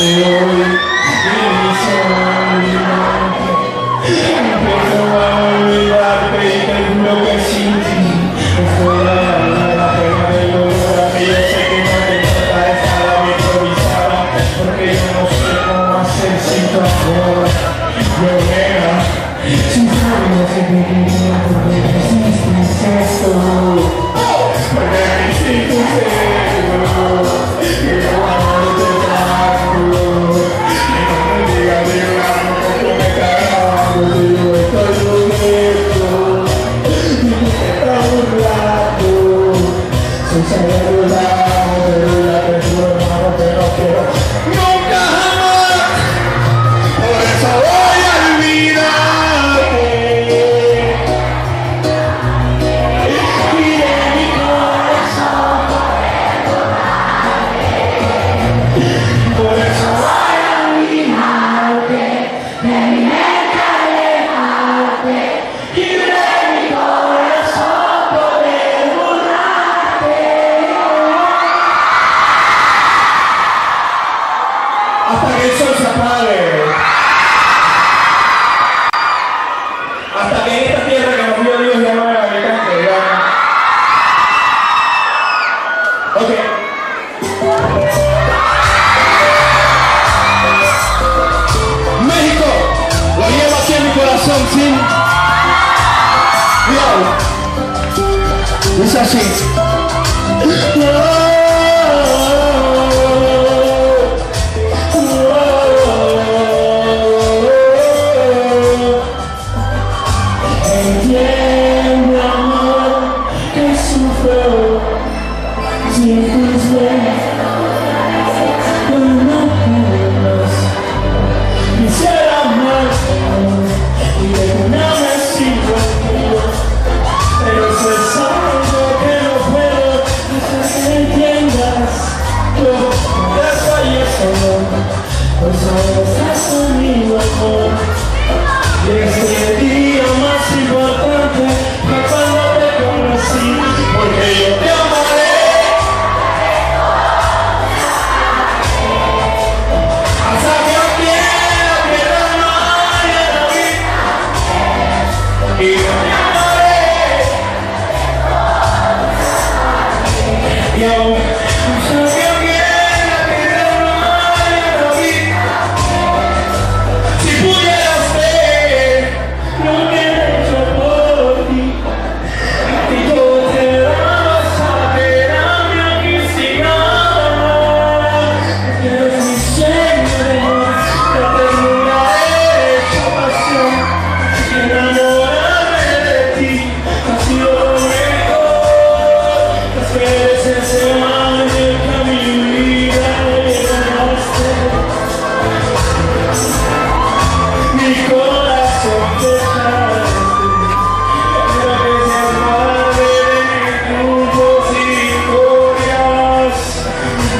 Yeah. Say love.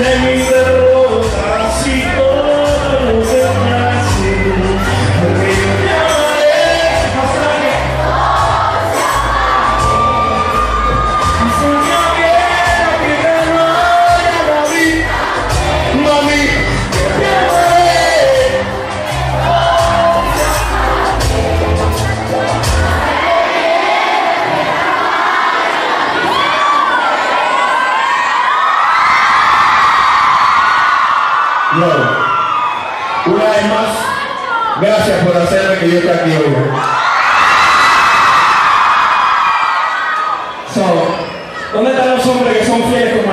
memories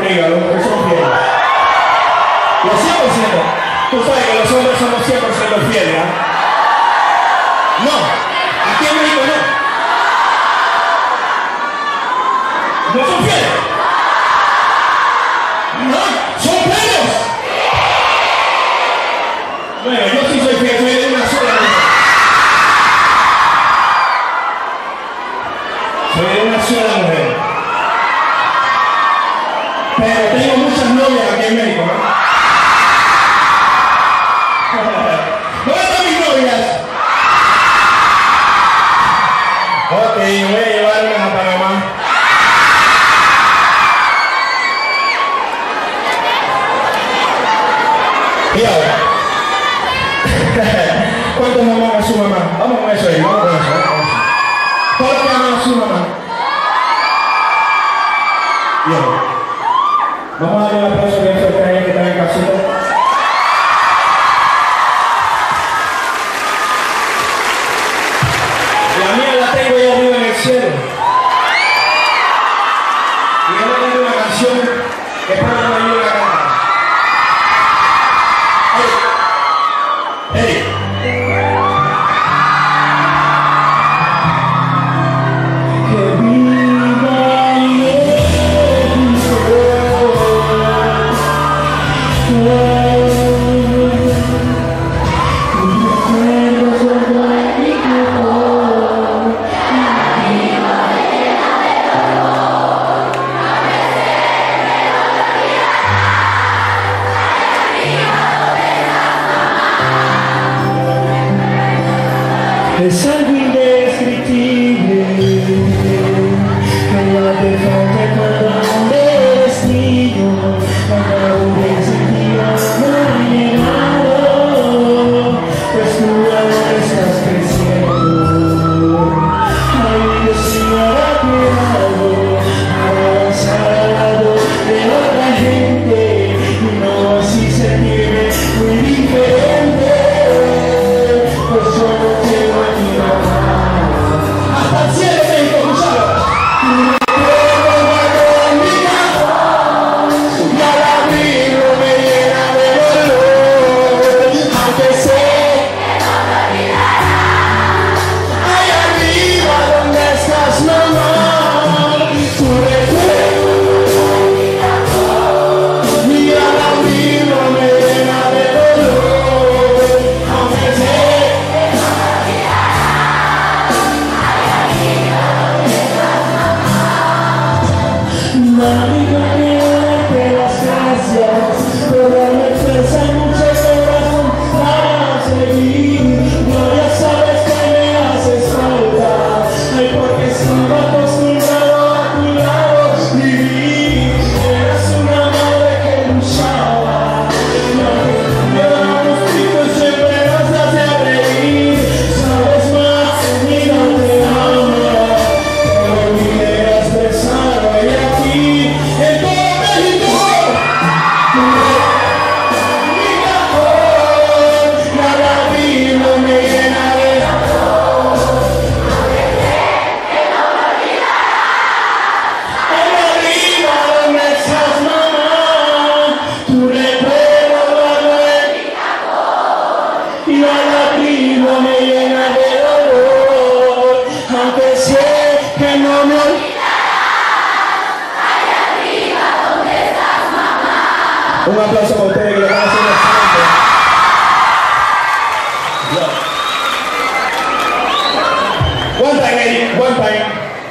conmigo, que son fieles. Lo sigo diciendo. Tú sabes que los hombres somos 100% fieles, ¿ah? ¿eh? है ये बारे में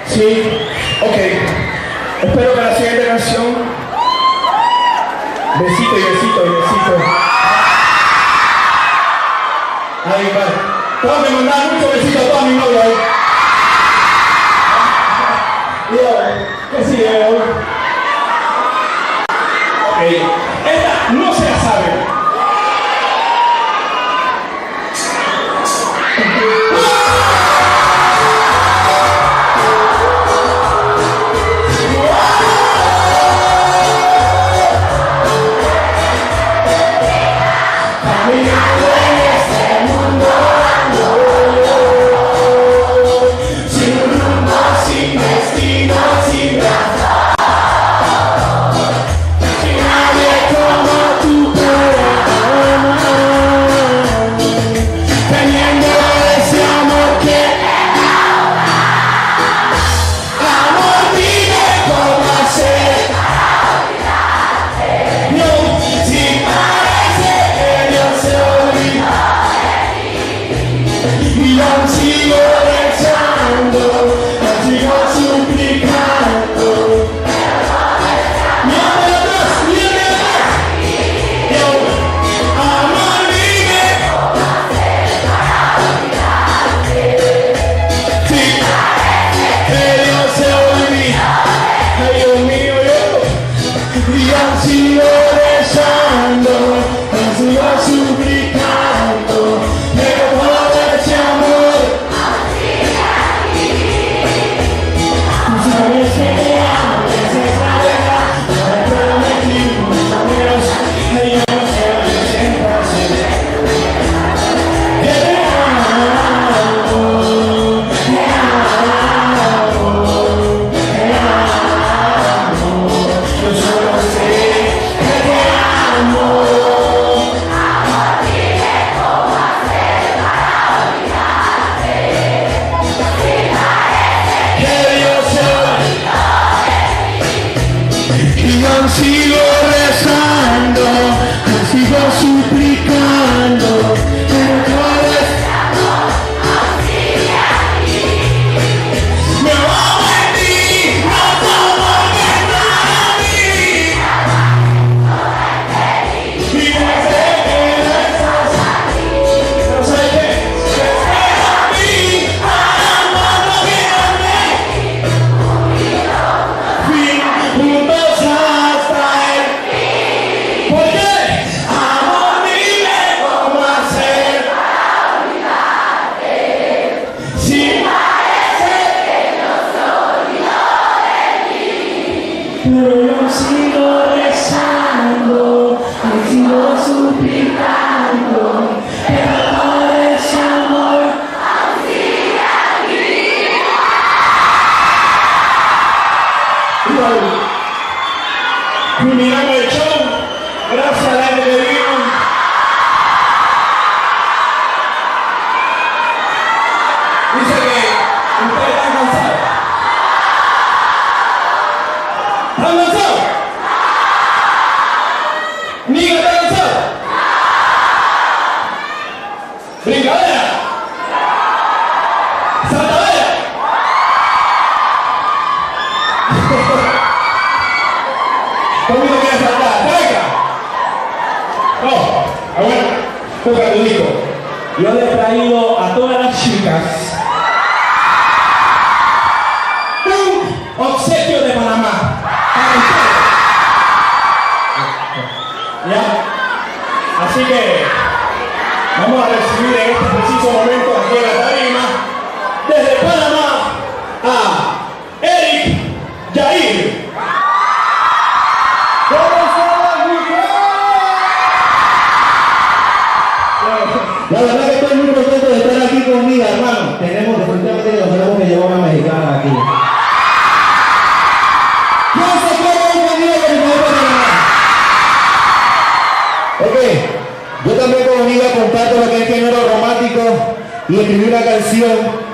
Sí, ok. Espero que la siguiente canción. Besito y besito y besito. Ahí va. Tengo que mandar muchos besitos a toda mi novia ahí. Y ahora, ¿qué sigue? Ok.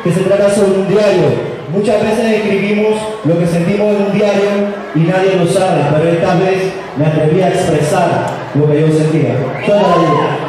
que se trata sobre un diario. Muchas veces escribimos lo que sentimos en un diario y nadie lo sabe, pero esta vez me atreví a expresar lo que yo sentía. Toda la vida.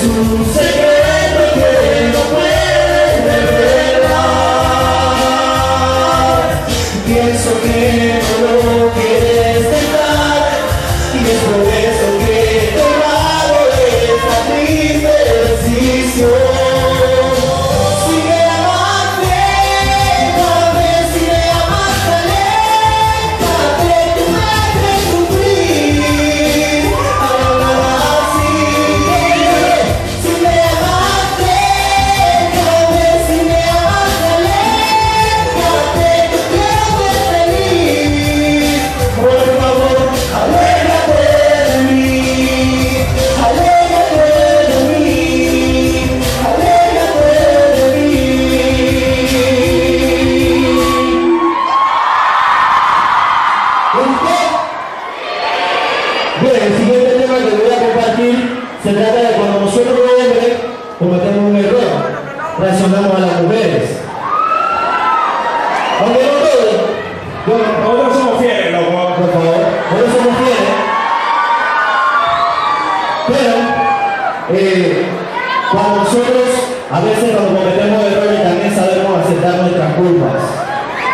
Jesus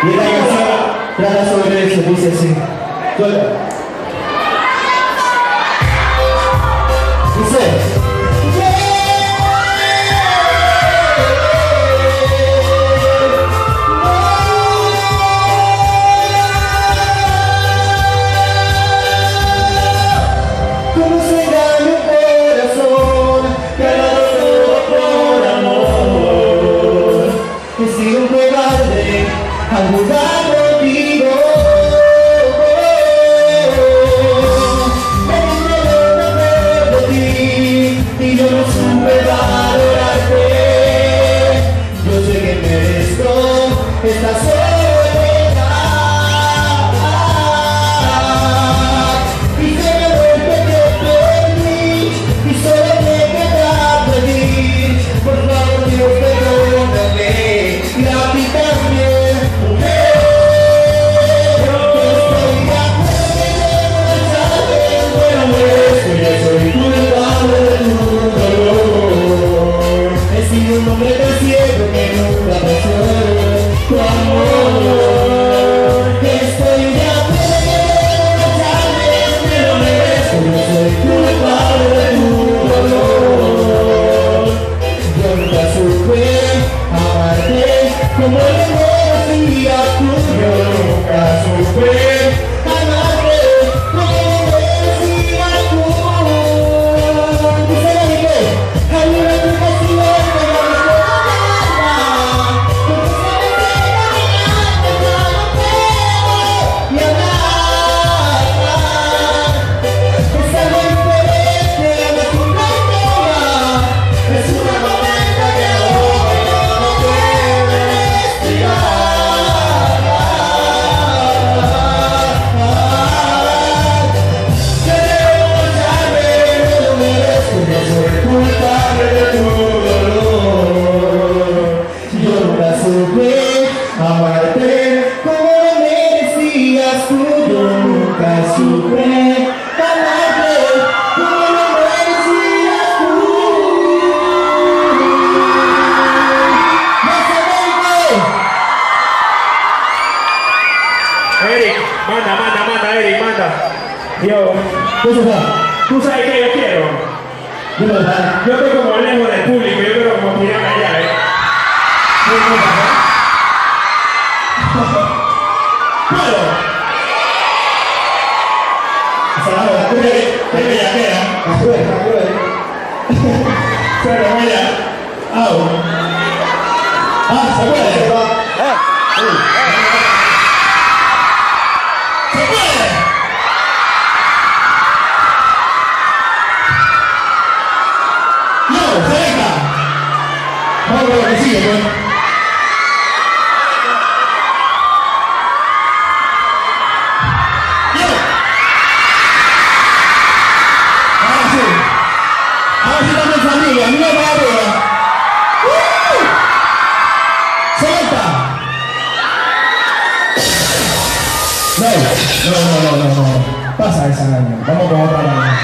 Y la canción trata sobre eso, dice así. Está 来我们对对对两个人两个人两个人对两个人啊好学会了是吧诶 No, no, no, no, no. Pasa esa araña. Vamos con otra araña.